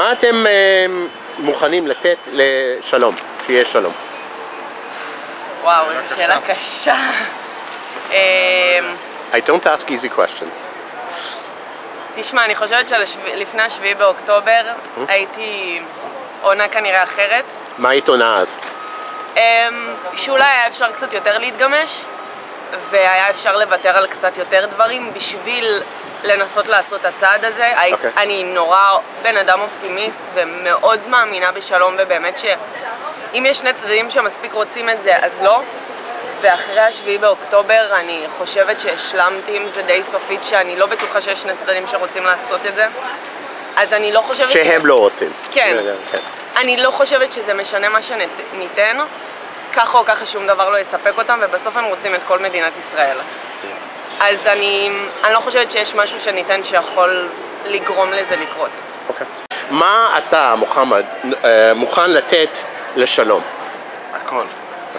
מה אתם אה, מוכנים לתת לשלום, שיהיה שלום? וואו, זו שאלה קשה. אמ, I don't ask easy questions. תשמע, אני חושבת שלפני השביעי באוקטובר הייתי עונה כנראה אחרת. מה היית עונה אז? אמ, שאולי היה אפשר קצת יותר להתגמש, והיה אפשר לוותר על קצת יותר דברים בשביל לנסות לעשות את הצעד הזה. אוקיי. Okay. אני נורא בן אדם אופטימיסט ומאוד מאמינה בשלום, ובאמת שאם יש שני צדדים שמספיק רוצים את זה, אז לא. ואחרי השביעי באוקטובר אני חושבת שהשלמתי עם זה די סופית, שאני לא בטוחה שיש שני צדדים שרוצים לעשות את זה. אז אני לא חושבת... שהם לא רוצים. כן. כן. אני לא חושבת שזה משנה מה שניתן, ככה או ככה שום דבר לא יספק אותם, ובסוף הם רוצים את כל מדינת ישראל. אז אני, אני לא חושבת שיש משהו שניתן שיכול לגרום לזה לקרות. אוקיי. מה אתה, מוחמד, אה, מוכן לתת לשלום? הכל,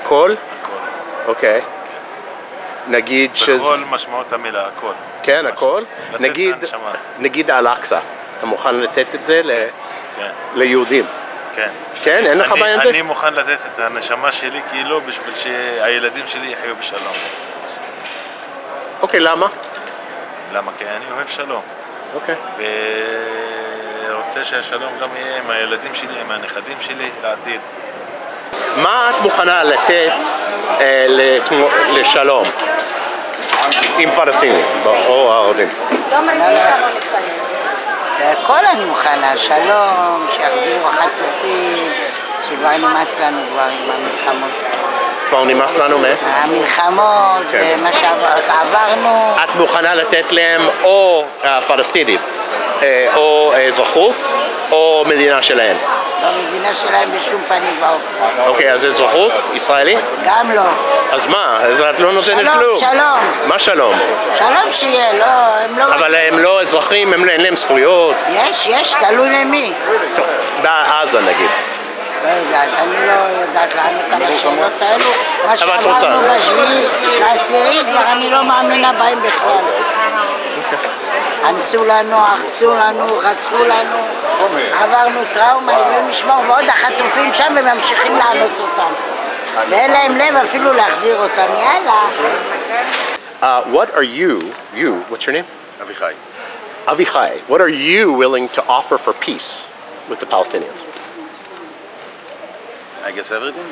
הכל? הכל. אוקיי. נגיד שזה... בכל משמעות המילה, הכל. כן, הכל? לתת נגיד. נגיד אל-אקצא. אתה מוכן לתת את זה ל- כן, ליהודים? כן. כן? אין לך אני- בעיה עם זה? אני מוכן לתת את הנשמה שלי כאילו בשביל שהילדים שלי יחיו בשלום. אוקיי, למה? למה? כי אני אוהב שלום. אוקיי. ורוצה שהשלום גם יהיה עם הילדים שלי, עם הנכדים שלי לעתיד. מה את מוכנה לתת אה, לתמו- לשלום עם פלסטינים או הערבים? והכל אני מוכנה, שלום, שיחזירו החטופים, שכבר נמאס לנו כבר עם המלחמות האלה. כבר נמאס לנו מה? המלחמות, כן. ומה שעברנו, את מוכנה לתת להם או הפלסטינים אה, או אזרחות או מדינה שלהם? במדינה שלהם בשום פנים ואופן. אוקיי, אז אזרחות ישראלית? גם לא. אז מה? אז את לא נותנת שלום, כלום. שלום. מה שלום? שלום שיהיה, לא, הם לא... אבל הם לא אזרחים, הם- אין להם זכויות. יש, יש, תלוי למי. טוב, בעזה נגיד. לא אני לא יודעת לענות על השאלות האלו. מה רוצה. בשביעי לעשירי, כבר אני לא מאמינה בהם בכלל. אנסו לנו, הרסו לנו, רצחו לנו, עברנו טראומה, אלוהים ישמור, ועוד החטופים שם וממשיכים לאנוס אותם. ואין להם לב אפילו להחזיר אותם, יאללה. Uh, what are you, you, what's your name? אביחי. Avichai, what are you willing to offer for peace with the Palestinians? I guess everything?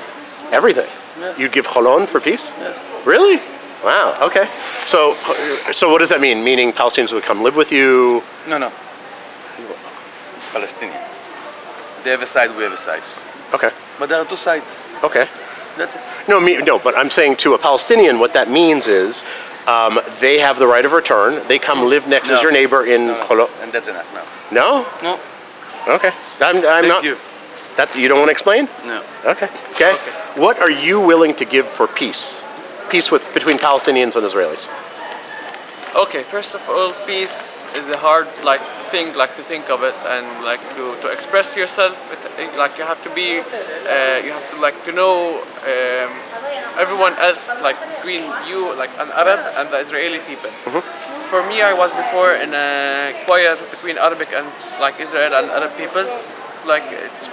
Everything. Yes. You'd give Holon for peace? Yes. Really? Wow, okay. So, so what does that mean? Meaning Palestinians would come live with you? No, no. Palestinian. They have a side, we have a side. Okay, But there are two sides. okay. That's it. No, me, no, but I'm saying to a Palestinian, what that means is um, they have the right of return. They come live next as No. your neighbor in No, no. And that's enough now. No? No. Okay. I'm, I'm Thank not. you. That's you don't want to explain? No. Okay. okay. Okay. What are you willing to give for peace? Peace with between Palestinians and Israelis. Okay, first of all, peace is a hard like thing, like to think of it and like to, to express yourself. It, it- like you have to be, uh, you have to like to know um, everyone else, like between you, like an Arab and the Israeli people. For me, I was before in a choir between Arabic and like Israel and Arab peoples. Like it's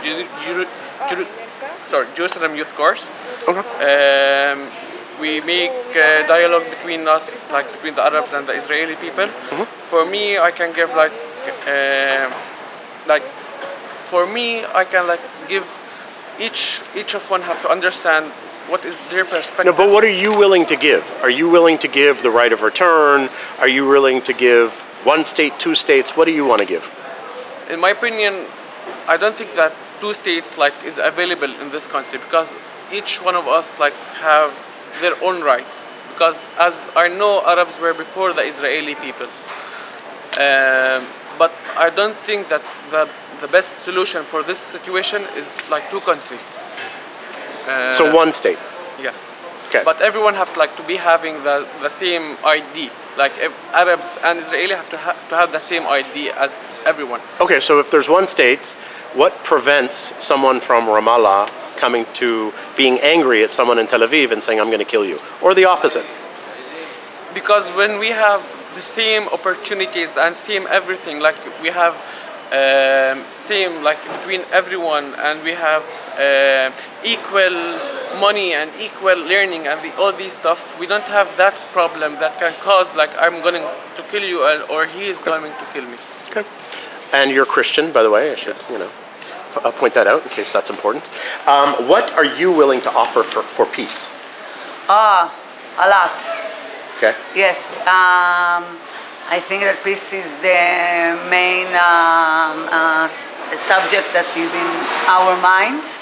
sorry, Jerusalem Youth Chorus. Okay. Um, we make uh, dialogue between us, like between the Arabs and the Israeli people. For me, I can give like, uh, like, for me, I can like give each each of one have to understand what is their perspective. No, but what are you willing to give? Are you willing to give the right of return? Are you willing to give one state, two states? What do you want to give? in my opinion, I don't think that two states like is available in this country because each one of us like have their own rights. Because as I know, Arabs were before the Israeli peoples, um, but I don't think that the the best solution for this situation is like two country. Uh, so one state. Yes. Okay. But everyone have to, like to be having the, the same ID. Like Arabs and Israeli have to, ha- to have the same ID as everyone. Okay, so if there's one state, what prevents someone from Ramallah coming to being angry at someone in Tel Aviv and saying, I'm going to kill you? Or the opposite? because when we have the same opportunities and same everything like we have um, same like between everyone and we have uh, equal money and equal learning and the, all these stuff we don't have that problem that can cause like i'm going to kill you or- or he is going to kill me Okay. And you're Christian, by the way. I should, you know, uh, point that out in case that's important. Um, what are you willing to offer for, for peace? Ah, a lot. Okay. Yes. Um, I think that peace is the main um, uh, subject that is in our minds,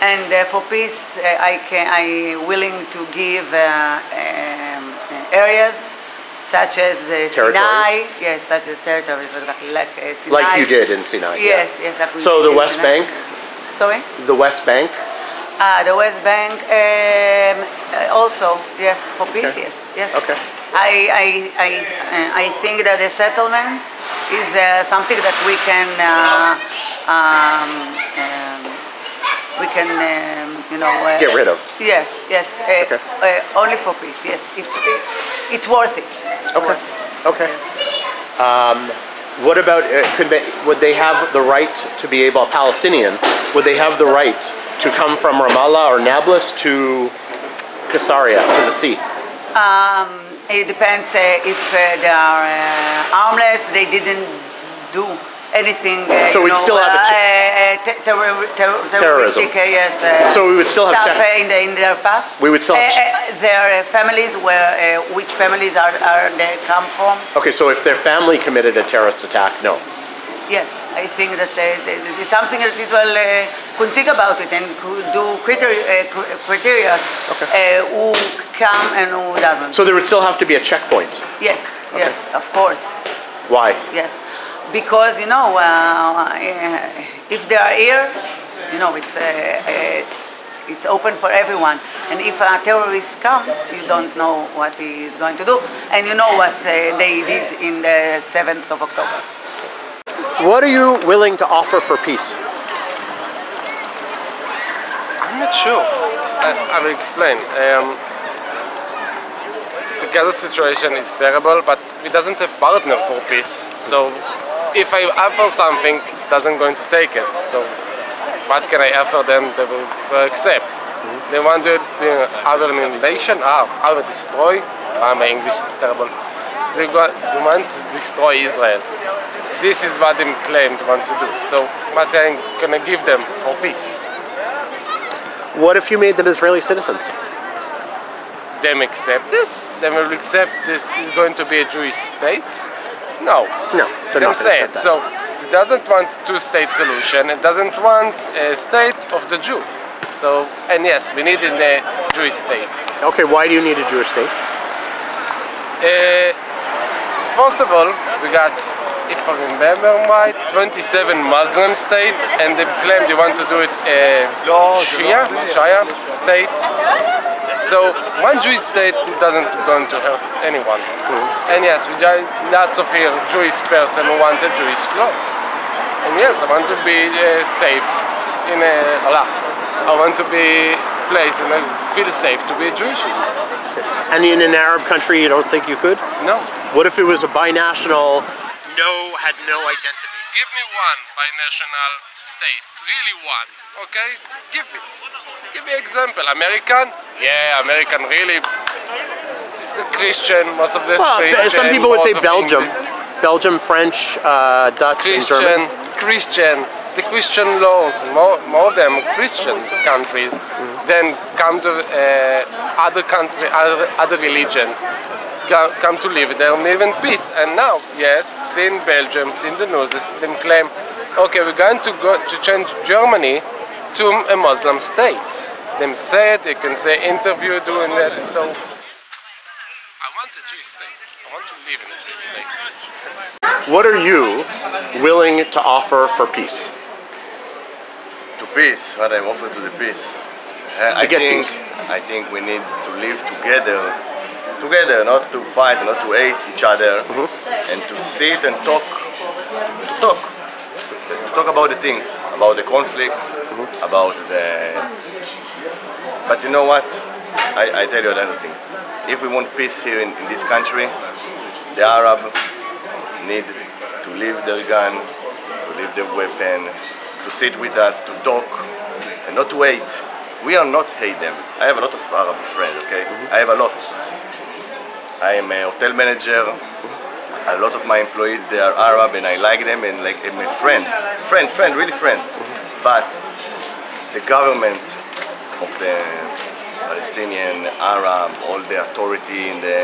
and uh, for peace, uh, I can I willing to give uh, um, areas such as uh, Sinai. Yes, such as territories like, like uh, Sinai. Like you did in Sinai. yeah. Yes, yes. like So the West Sinai. Bank, Sorry. the West Bank. Uh, the West Bank um, uh, also, yes, for peace, Okay. yes, yes. Okay. I, I, I, uh, I think that the settlements is uh, something that we can, uh, um, um, we can, um, you know, uh, Get rid of. Yes, yes, Okay. uh, only for peace. Yes, it's it, it's worth it. Okay. Okay. Yes. What about uh, could they would they have the right to be able Palestinian? Would they have the right to come from Ramallah or Nablus to Caesarea to the sea? Um, it depends uh, if uh, they are uh, armless, they didn't do anything. Uh, So we'd know, still have a uh, uh, ter- terror- ter- Terrorism. uh, yes. Uh, So we would still have stuff check- uh, in, the, in their past. We would still have their uh, families, where uh, which families are, are they come from? Okay, so if their family committed a terrorist attack, no. Yes, I think that uh, it's something that Israel uh, could think about it and could do criteria, uh, criteria Okay. uh, who come and who doesn't. So there would still have to be a checkpoint. yes, yes, of course. Why? Yes, because you know, uh, eh, if they are here, you know, it's uh, uh, it's open for everyone. And if a terrorist comes, you don't know what he is going to do, and you know what uh, they did in the 7th of October. What are you willing to offer for peace? I'm not sure. I, I will explain. Um, the Gaza situation is terrible, but we doesn't have partner for peace. So if I offer something, doesn't going to take it. So what can I offer them? They will, will accept. They want to the other nation, ah, other destroy. Ah, my English is terrible. They want, they want to destroy Israel. This is what they claim to want to do. So what I'm gonna give them for peace. What if you made them Israeli citizens? them accept this? They will accept this is going to be a Jewish state? No. No, they're them not say it. So it doesn't want two-state solution. It doesn't want a state of the Jews. So and yes, we need a Jewish state. Okay, why do you need a Jewish state? Uh, first of all, we got, if I remember right, 27 Muslim states, and they claim they want to do it a Shia, Shia state. So one Jewish state doesn't going to hurt anyone. And yes, we got lots of here Jewish person who want a Jewish law. And yes, I want to be uh, safe in a Allah. I want to be place and I feel safe to be Jewish. And in an Arab country, you don't think you could? No. What if it was a binational, no, had no identity? Give me one binational states, really one, okay? Give me. Give me example. American? Yeah, American really. It's a Christian, most of the Well, Christian, some people would say Belgium. English. Belgium, French, uh, Dutch, and German. Christian, the Christian laws, more, more of them Christian countries, then come to uh, other country, other, other religion, come, come to live there and live in peace. And now, yes, see in Belgium, see in the news, it's them claim, okay, we're going to go to change Germany to a Muslim state. Them say it, they can say interview doing that, so. I want a Jewish state. I want to live in a Jewish state. What are you willing to offer for peace? to peace, what I offer to the peace. Uh, I think peace. I think we need to live together, together, not to fight, not to hate each other, and to sit and talk, to talk, to, to talk about the things, about the conflict, about the. But you know what? I, I tell you another thing. If we want peace here in, in this country, the Arab need to leave their gun, to leave their weapon, to sit with us, to talk, and not to hate. We are not hate them. I have a lot of Arab friends, okay? I have a lot. I am a hotel manager. A lot of my employees they are Arab and I like them and like I'm a friend. Friend, friend, really friend. But the government of the Palestinian, Arab, all the authority in the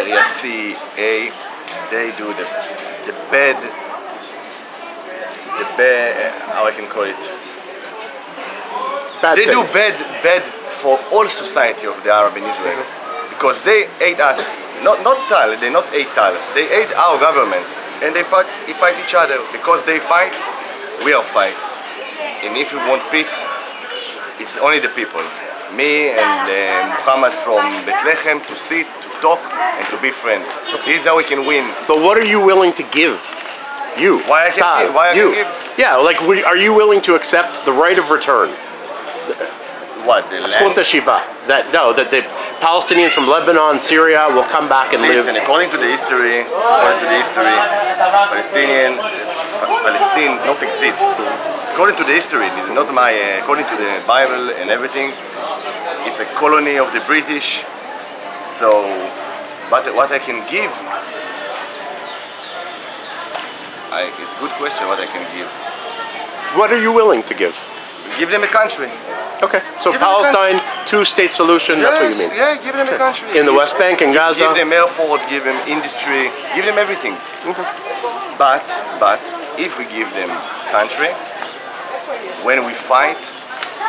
area C, A, they do the, the bad, the bad, how I can call it, Bad they do things. bad, bad for all society of the Arab in Israel because they hate us. Not not Tal, they not hate Tal. They hate our government and they fight, they fight each other because they fight. We are fight, and if we want peace, it's only the people. Me and uh, Muhammad from Bethlehem to sit, to talk, and to be friends. This is how we can win. But what are you willing to give? You. Why I can Tal, give- why I can you. give? Yeah, like, are you willing to accept the right of return? What the Zkut? Shiva. That no, that the Palestinians from Lebanon, Syria will come back and Listen, live. according to the history, according to the history, Palestinian, Palestine not exist. According to the history, not my, uh, according to the Bible and everything, it's a colony of the British. So, but what I can give, I, it's a good question what I can give. What are you willing to give? Give them a country. Okay, so Give Palestine two-state solution. That's what you mean. Yeah, give them a country. In the West Bank and Gaza. Give them airport, give them industry, give them everything. But, but, if we give them country, when we fight,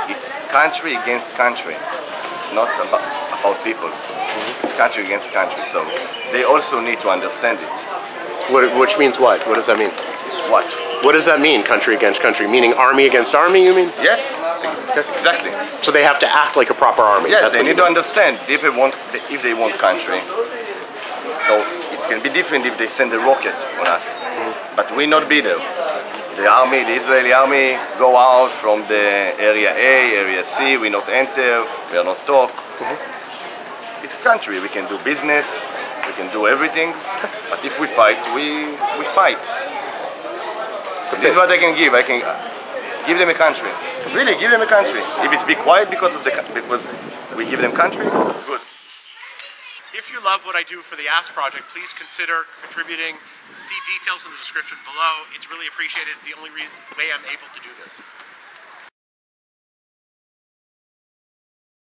it's country against country. It's not about, about people. Mm-hmm. It's country against country. So they also need to understand it. What, which means what? What does that mean? What? What does that mean, country against country? Meaning army against army, you mean? Yes, exactly. So they have to act like a proper army. Yes, That's they need to understand if they want if they want country. So it can be different if they send a rocket on us, mm-hmm. but we not be there. The army, the Israeli army, go out from the area A, area C. We not enter. We are not talk. Mm-hmm. It's country. We can do business. We can do everything. But if we fight, we we fight. This is what I can give. I can give them a country. Really, give them a country. If it's be quiet because of the because we give them country, good. If you love what I do for the Ask Project, please consider contributing. See details in the description below. It's really appreciated. It's the only way I'm able to do this.